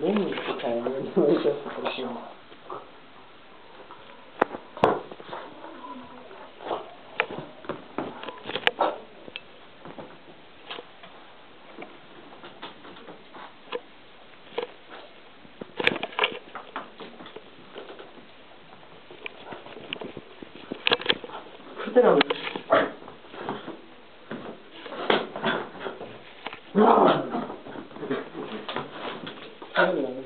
レみたいなのに置いてしよう。ってな。我不